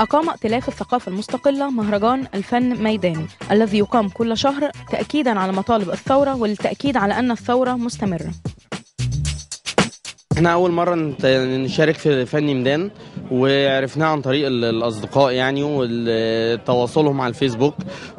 أقام ائتلاف الثقافة المستقلة مهرجان الفن ميداني الذي يقام كل شهر تأكيدا على مطالب الثورة والتأكيد على أن الثورة مستمرة. إحنا أول مرة نشارك في فن ميدان وعرفناه عن طريق ال- الأصدقاء يعني وتواصلهم على الفيسبوك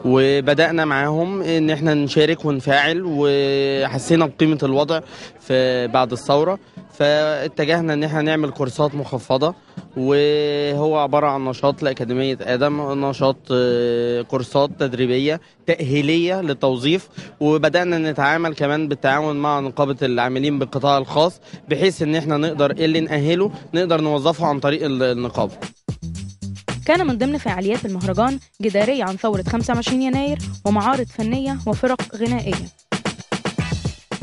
وبدأنا معاهم إن إحنا نشارك ونفاعل وحسينا بقيمة الوضع في بعد الثورة. فاتجهنا إن إحنا نعمل كورسات مخفضة وهو عبارة عن نشاط لأكاديمية آدم نشاط آه، كورسات تدريبية تأهيلية للتوظيف وبدأنا نتعامل كمان بالتعاون مع نقابة العاملين بالقطاع الخاص بحيث إن إحنا نقدر اللي نأهله نقدر نوظفه عن طريق ال- النقابة. كان من ضمن فعاليات المهرجان جدارية عن ثورة 25 يناير ومعارض فنية وفرق غنائية.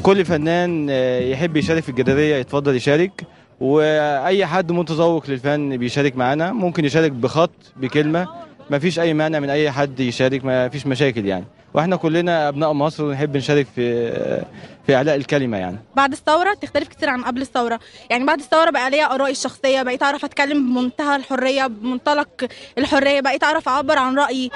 كل فنان آه، يحب يشارك في الجدارية يتفضل يشارك. وأي حد متذوق للفن بيشارك معانا ممكن يشارك بخط بكلمة ما فيش أي مانع من أي حد يشارك ما فيش مشاكل يعني. وإحنا كلنا أبناء مصر ونحب نشارك في في إعلاء الكلمة يعني. بعد الثورة تختلف كتير عن قبل الثورة. يعني بعد الثورة بقى ليا آرائي الشخصية بقيت أعرف أتكلم بمنتهى الحرية بمنطلق الحرية بقيت أعرف أعبر عن رأيي.